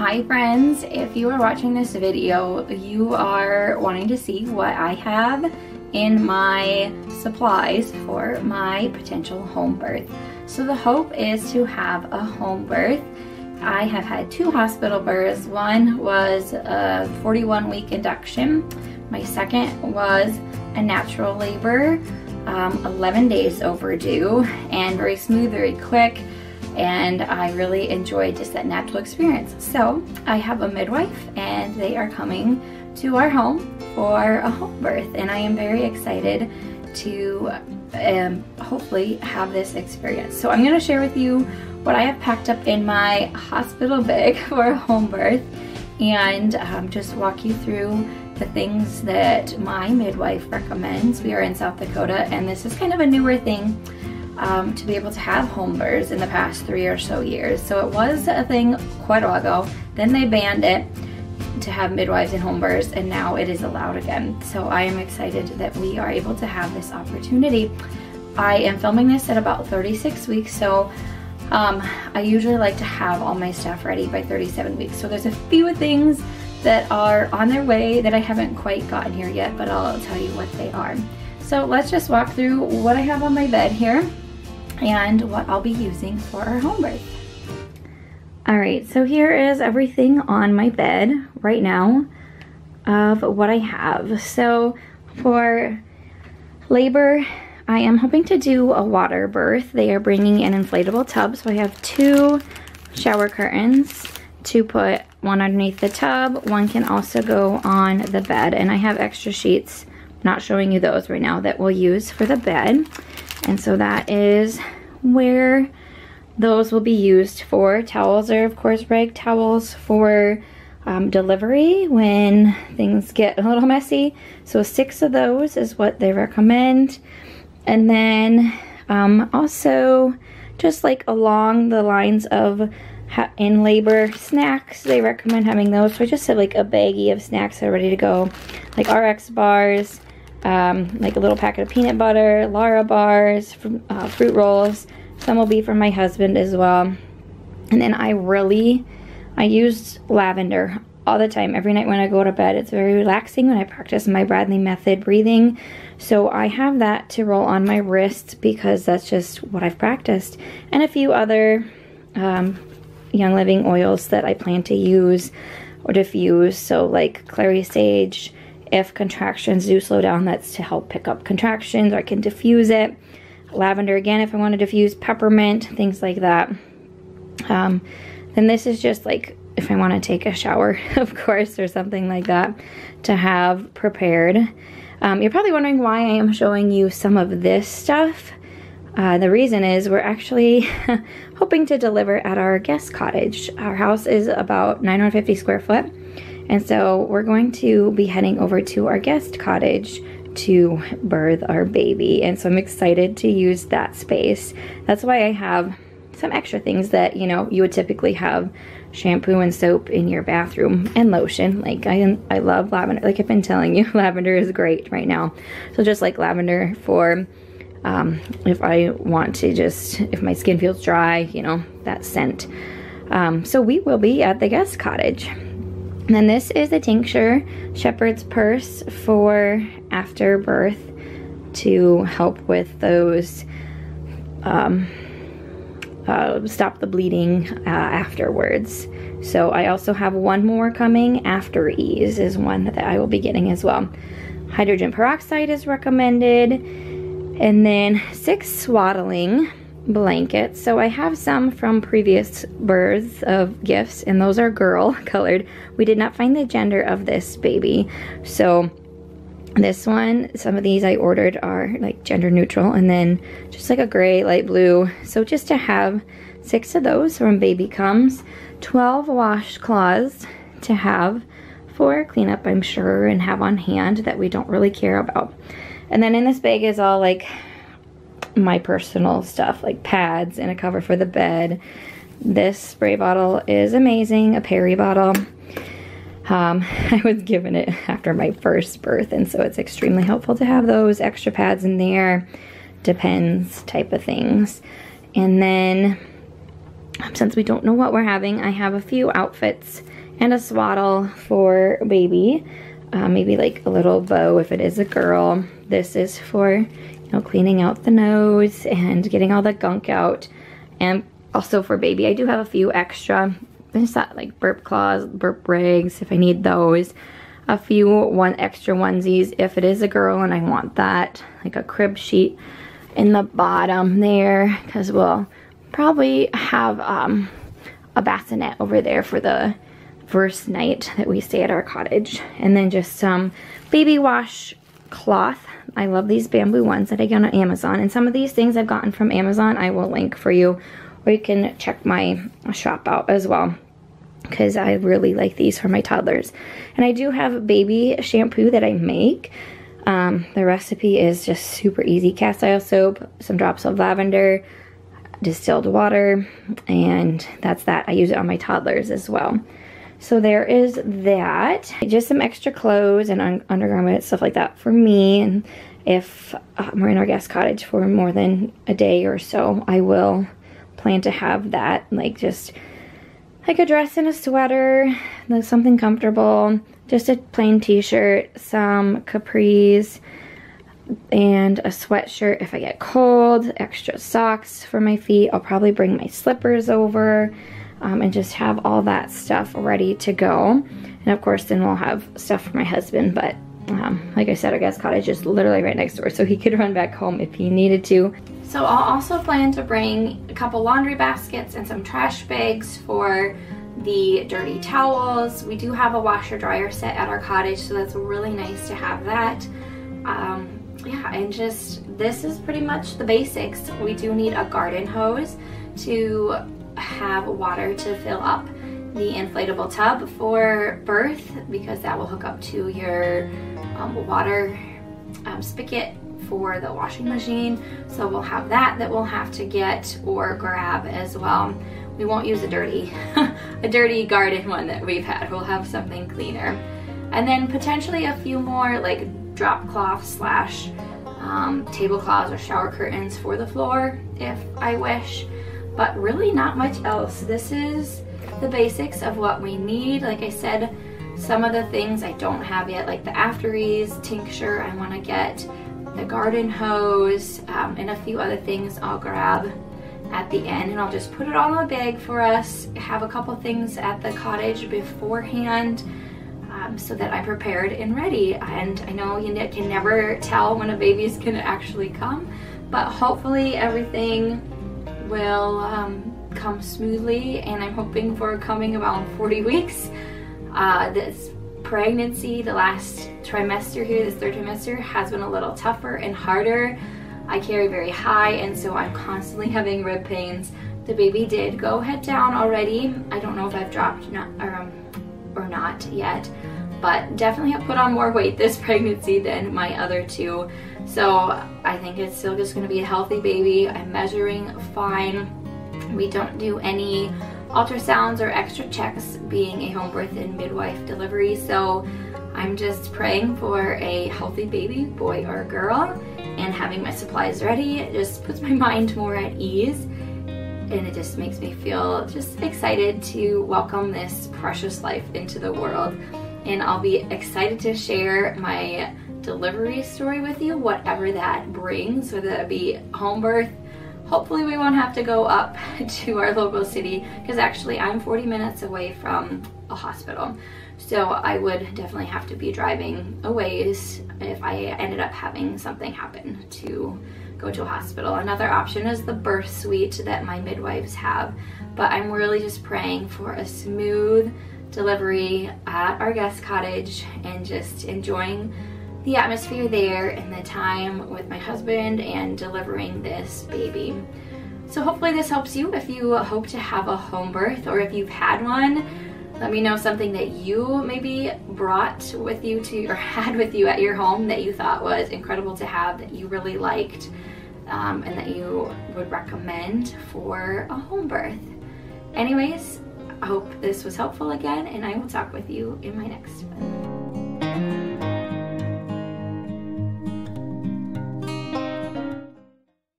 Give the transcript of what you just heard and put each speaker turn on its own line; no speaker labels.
hi friends. If you are watching this video, you are wanting to see what I have in my supplies for my potential home birth. So the hope is to have a home birth. I have had two hospital births. One was a 41 week induction. My second was a natural labor, um, 11 days overdue and very smooth, very quick and I really enjoy just that natural experience. So I have a midwife and they are coming to our home for a home birth and I am very excited to um, hopefully have this experience. So I'm going to share with you what I have packed up in my hospital bag for a home birth and um, just walk you through the things that my midwife recommends. We are in South Dakota and this is kind of a newer thing um, to be able to have home births in the past three or so years. So it was a thing quite a while ago. Then they banned it to have midwives and home births and now it is allowed again. So I am excited that we are able to have this opportunity. I am filming this at about 36 weeks, so um, I usually like to have all my stuff ready by 37 weeks. So there's a few things that are on their way that I haven't quite gotten here yet, but I'll tell you what they are. So let's just walk through what I have on my bed here and what I'll be using for our home birth. All right, so here is everything on my bed right now of what I have. So for labor, I am hoping to do a water birth. They are bringing an inflatable tub, so I have two shower curtains to put one underneath the tub. One can also go on the bed, and I have extra sheets, not showing you those right now, that we'll use for the bed. And so that is where those will be used for. Towels are of course rag towels for um, delivery when things get a little messy. So six of those is what they recommend. And then um, also just like along the lines of in labor snacks, they recommend having those. So I just have like a baggie of snacks that are ready to go. Like RX bars, um, like a little packet of peanut butter, Lara bars, uh, fruit rolls. Some will be for my husband as well. And then I really, I used lavender all the time, every night when I go to bed. It's very relaxing when I practice my Bradley method breathing. So I have that to roll on my wrist because that's just what I've practiced. And a few other um, Young Living oils that I plan to use or diffuse. So like clary sage, if contractions do slow down, that's to help pick up contractions, or I can diffuse it. Lavender again, if I want to diffuse peppermint, things like that. Um, then this is just like if I want to take a shower, of course, or something like that to have prepared. Um, you're probably wondering why I am showing you some of this stuff. Uh, the reason is we're actually hoping to deliver at our guest cottage. Our house is about 950 square foot and so we're going to be heading over to our guest cottage to birth our baby. And so I'm excited to use that space. That's why I have some extra things that, you know, you would typically have shampoo and soap in your bathroom and lotion. Like I, I love lavender. Like I've been telling you, lavender is great right now. So just like lavender for um, if I want to just, if my skin feels dry, you know, that scent. Um, so we will be at the guest cottage. And then this is the tincture shepherd's purse for after birth to help with those um, uh, stop the bleeding uh, afterwards. So I also have one more coming AfterEase is one that I will be getting as well. Hydrogen peroxide is recommended. And then six swaddling blankets. So I have some from previous births of gifts and those are girl colored. We did not find the gender of this baby. So this one, some of these I ordered are like gender neutral and then just like a gray, light blue. So just to have six of those when baby comes, 12 washcloths to have for cleanup, I'm sure, and have on hand that we don't really care about. And then in this bag is all like my personal stuff like pads and a cover for the bed. This spray bottle is amazing, a peri bottle. Um, I was given it after my first birth and so it's extremely helpful to have those extra pads in there, depends type of things. And then since we don't know what we're having, I have a few outfits and a swaddle for baby. Uh, maybe like a little bow if it is a girl. This is for, know, cleaning out the nose and getting all the gunk out. And also for baby, I do have a few extra, just that like burp cloths, burp rags if I need those. A few one extra onesies if it is a girl and I want that, like a crib sheet in the bottom there because we'll probably have um, a bassinet over there for the first night that we stay at our cottage. And then just some baby wash cloth. I love these bamboo ones that I got on Amazon. And some of these things I've gotten from Amazon, I will link for you. Or you can check my shop out as well because I really like these for my toddlers. And I do have baby shampoo that I make. Um, the recipe is just super easy. Cast soap, some drops of lavender, distilled water, and that's that. I use it on my toddlers as well. So there is that. Just some extra clothes and un undergarments, stuff like that for me. And if uh, we're in our guest cottage for more than a day or so, I will plan to have that, like just like a dress and a sweater, like something comfortable, just a plain t-shirt, some capris, and a sweatshirt if I get cold, extra socks for my feet. I'll probably bring my slippers over um, and just have all that stuff ready to go. And of course, then we'll have stuff for my husband, but um, like I said, our guest cottage is literally right next door, so he could run back home if he needed to. So I'll also plan to bring a couple laundry baskets and some trash bags for the dirty towels. We do have a washer dryer set at our cottage, so that's really nice to have that. Um, yeah, and just, this is pretty much the basics. We do need a garden hose to have water to fill up the inflatable tub for birth because that will hook up to your um, water um, spigot for the washing machine. So we'll have that that we'll have to get or grab as well. We won't use a dirty, a dirty garden one that we've had. We'll have something cleaner. And then potentially a few more like drop cloth slash um, tablecloths or shower curtains for the floor if I wish but really not much else. This is the basics of what we need. Like I said, some of the things I don't have yet, like the AfterEase tincture, I wanna get the garden hose, um, and a few other things I'll grab at the end and I'll just put it all in a bag for us, have a couple things at the cottage beforehand um, so that I'm prepared and ready. And I know you can never tell when a baby is gonna actually come, but hopefully everything will um, come smoothly and I'm hoping for coming about 40 weeks. Uh, this pregnancy, the last trimester here, this third trimester, has been a little tougher and harder. I carry very high and so I'm constantly having rib pains. The baby did go head down already. I don't know if I've dropped not, or, um, or not yet, but definitely have put on more weight this pregnancy than my other two. So I think it's still just gonna be a healthy baby. I'm measuring fine. We don't do any ultrasounds or extra checks being a home birth and midwife delivery. So I'm just praying for a healthy baby, boy or girl, and having my supplies ready. It just puts my mind more at ease and it just makes me feel just excited to welcome this precious life into the world. And I'll be excited to share my delivery story with you, whatever that brings, whether that be home birth. Hopefully we won't have to go up to our local city because actually I'm 40 minutes away from a hospital. So I would definitely have to be driving a ways if I ended up having something happen to go to a hospital. Another option is the birth suite that my midwives have, but I'm really just praying for a smooth delivery at our guest cottage and just enjoying the atmosphere there and the time with my husband and delivering this baby. So hopefully this helps you if you hope to have a home birth or if you've had one. Let me know something that you maybe brought with you to or had with you at your home that you thought was incredible to have, that you really liked, um, and that you would recommend for a home birth. Anyways, I hope this was helpful again, and I will talk with you in my next one.